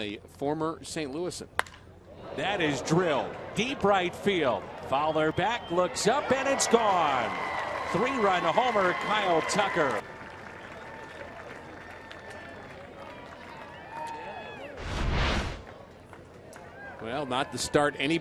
a former St. Louisan. That is drilled deep right field. Fowler back, looks up, and it's gone. Three run homer, Kyle Tucker. Well, not to start anybody.